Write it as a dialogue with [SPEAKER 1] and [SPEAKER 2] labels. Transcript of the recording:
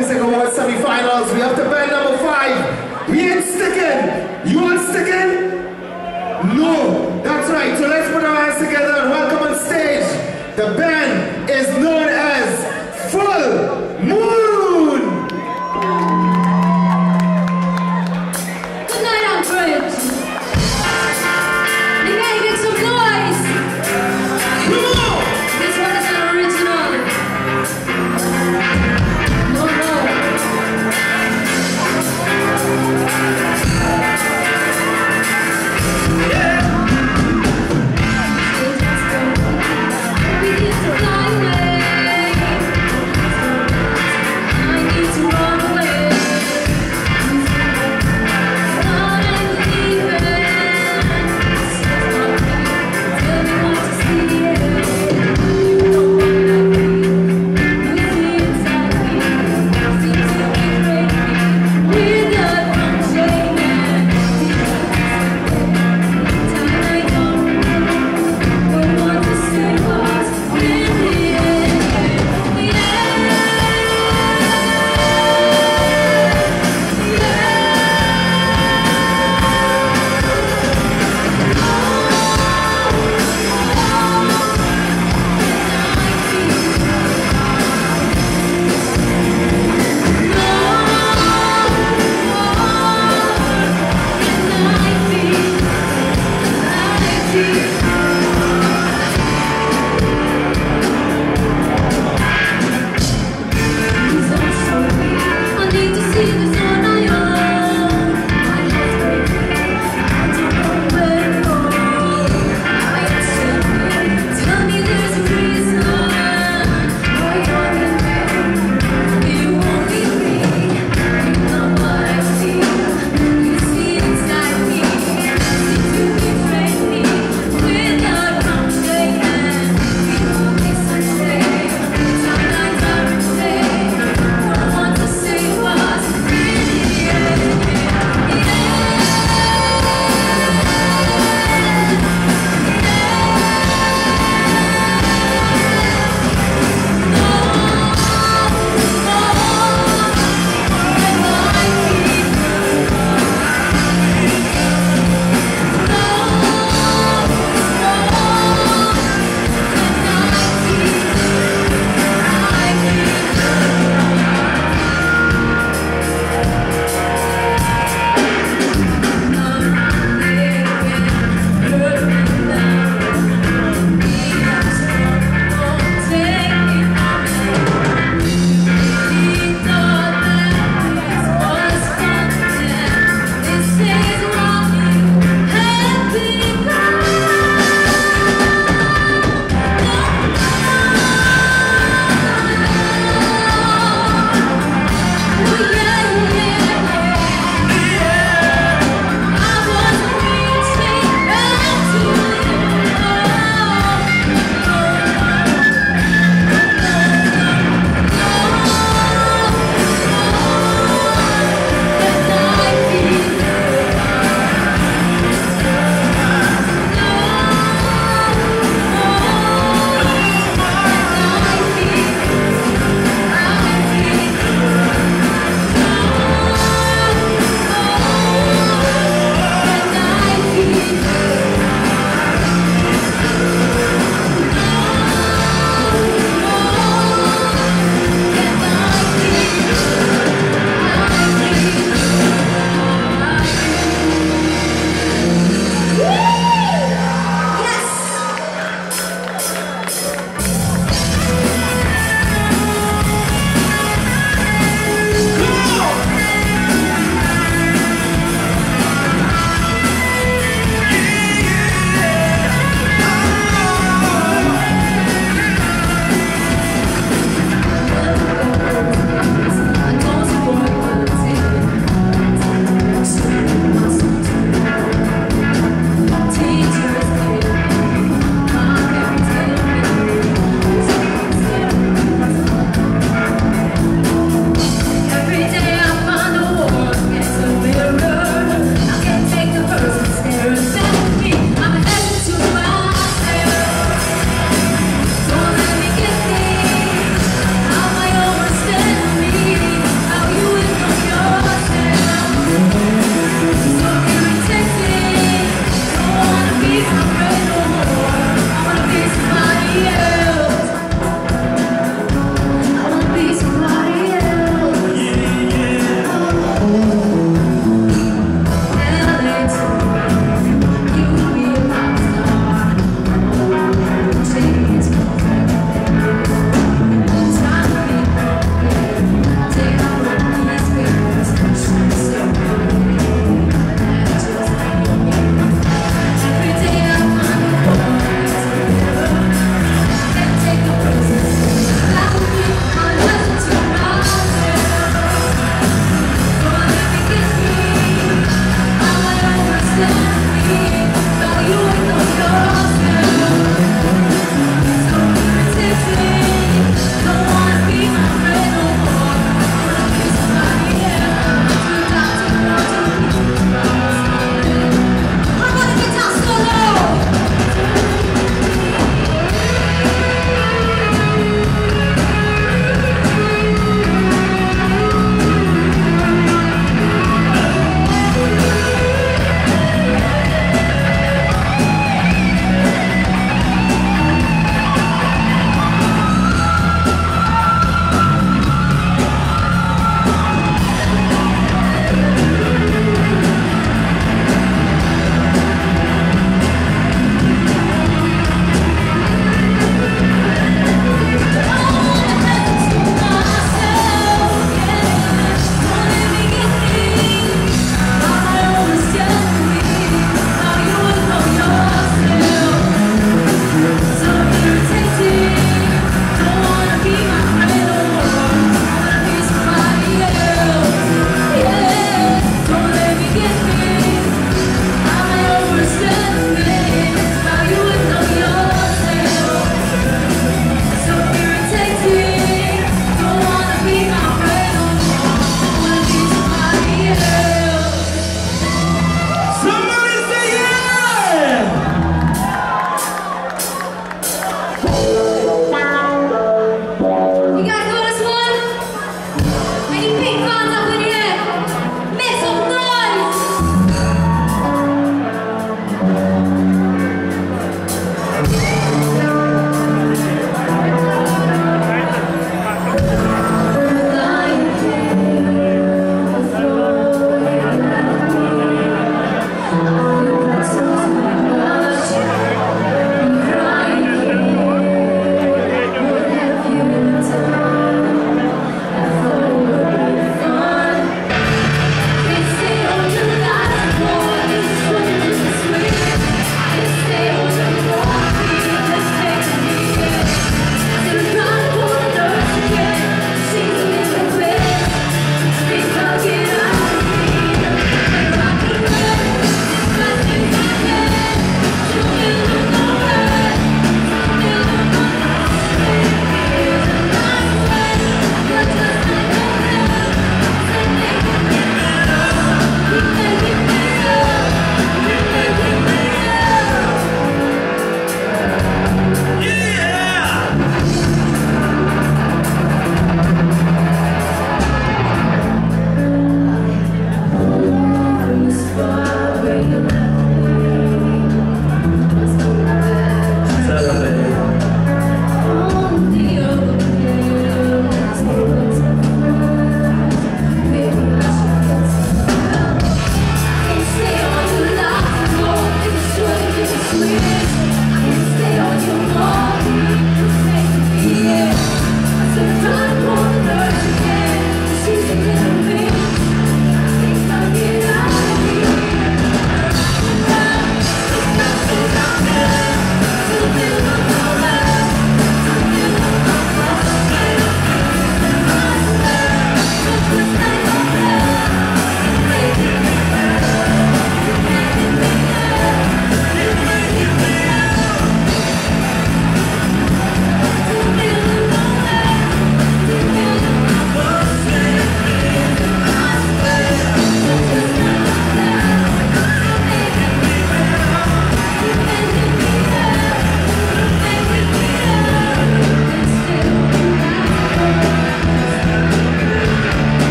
[SPEAKER 1] Second World semi-finals. We have to band number five. We ain't sticking. You ain't sticking? No. That's right. So let's put our hands together